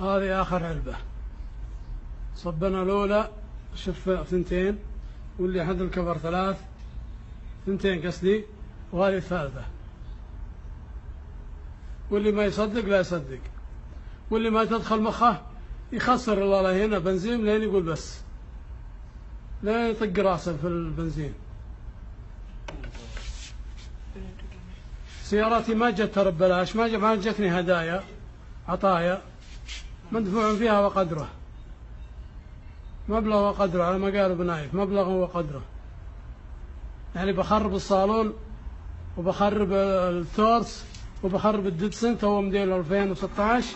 هذه آخر علبة. صبنا الأولى شف ثنتين واللي حد الكبر ثلاث ثنتين قصدي وهذه الثالثة. واللي ما يصدق لا يصدق. واللي ما تدخل مخه يخسر الله لا هنا بنزين لين يقول بس. لا يطق راسه في البنزين. سياراتي ما جت ترى ببلاش ما جتني هدايا عطايا. مدفوع فيها وقدره. مبلغ وقدره على ما قال ابو نايف. مبلغ وقدره. يعني بخرب الصالون وبخرب التورس وبخرب الددسن تو موديل 2016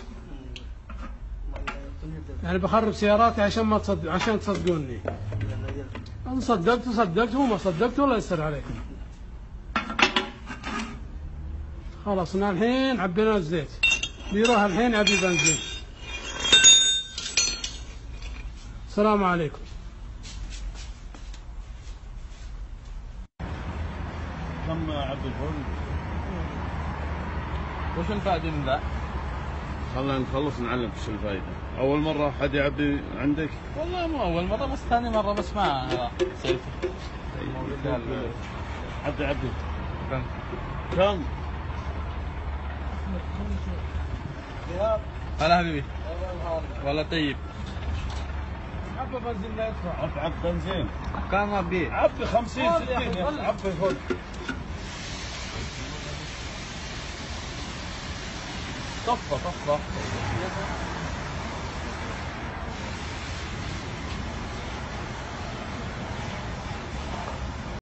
يعني بخرب سياراتي عشان ما تصدق عشان تصدقوني. أنا صدقت صدقت وما صدقت ولا يصير عليكم خلصنا الحين عبينا الزيت. بيروح الحين أبي بنزين. السلام عليكم كم عبد الفول؟ وش الفائدة من ذا؟ خلينا نخلص نعلمك شو الفائدة. أول مرة حد يعبي عندك؟ والله مو أول مرة بس ثاني مرة بس ما حد يعبي. كم؟ كم؟ هلا حبيبي والله طيب عبى بنزين لا يدفع عب عب بنزين. كم أبي؟ عبي 50 60 يا أخي، عبي فل. طفى طفى